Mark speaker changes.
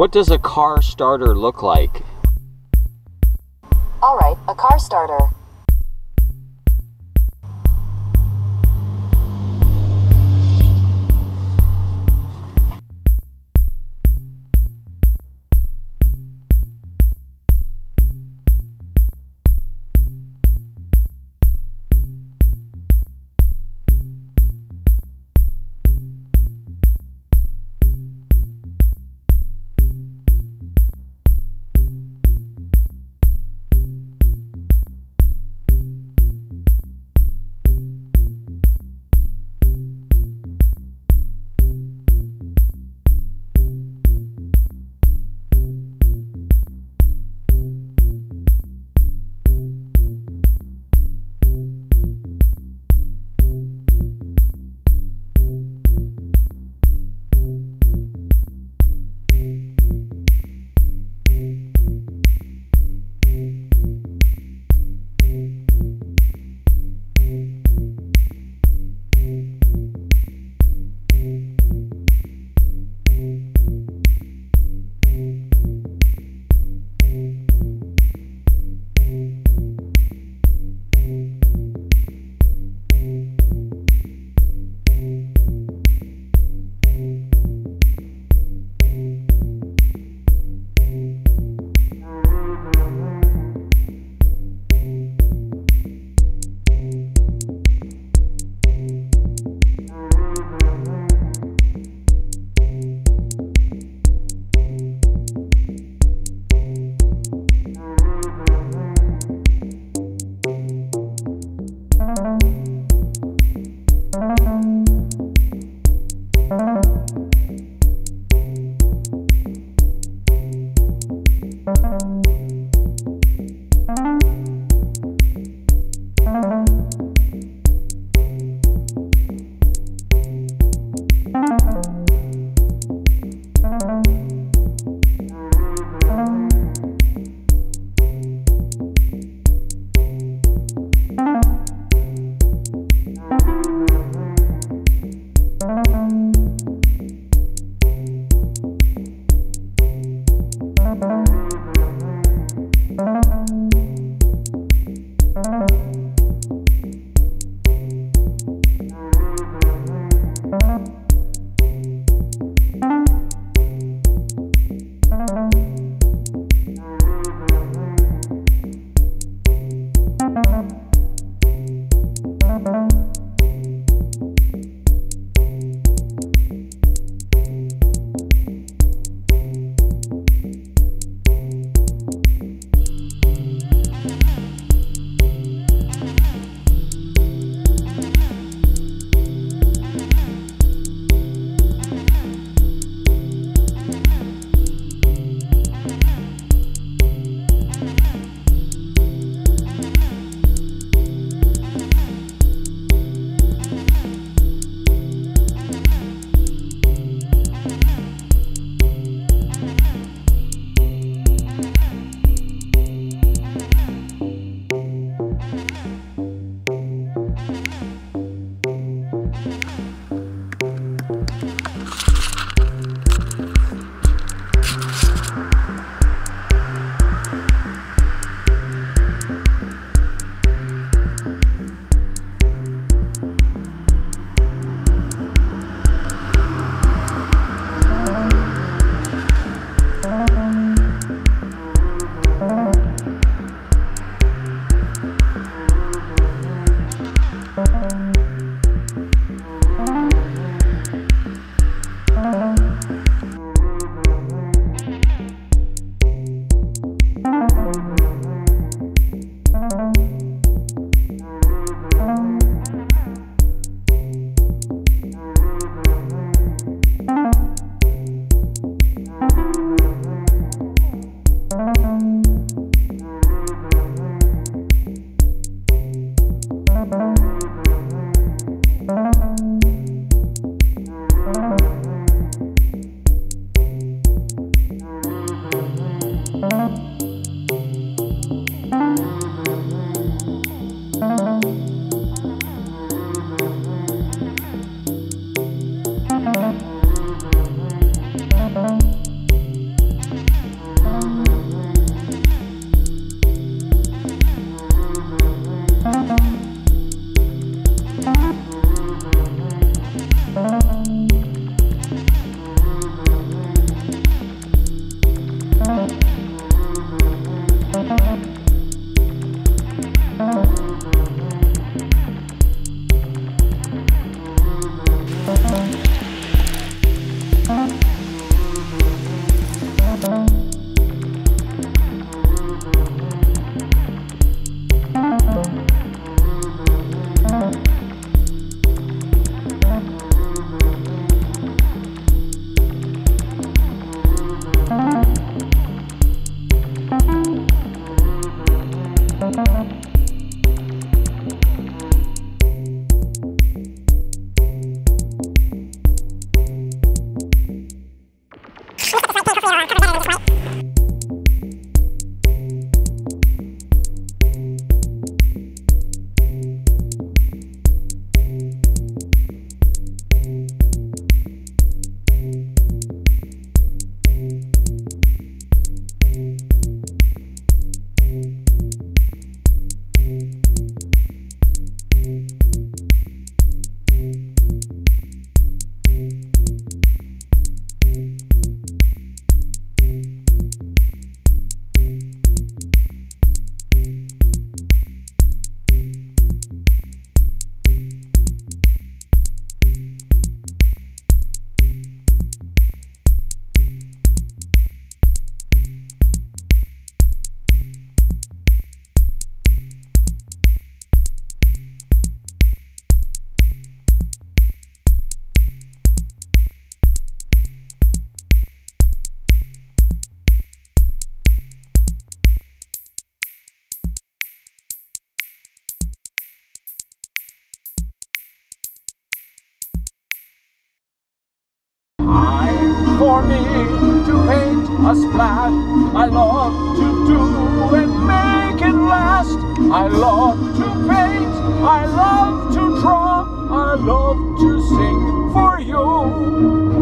Speaker 1: What does a car starter look like?
Speaker 2: Alright, a car starter.
Speaker 3: for me to paint a splash. I love to do and make it last. I love to paint, I love to draw, I love to sing for you.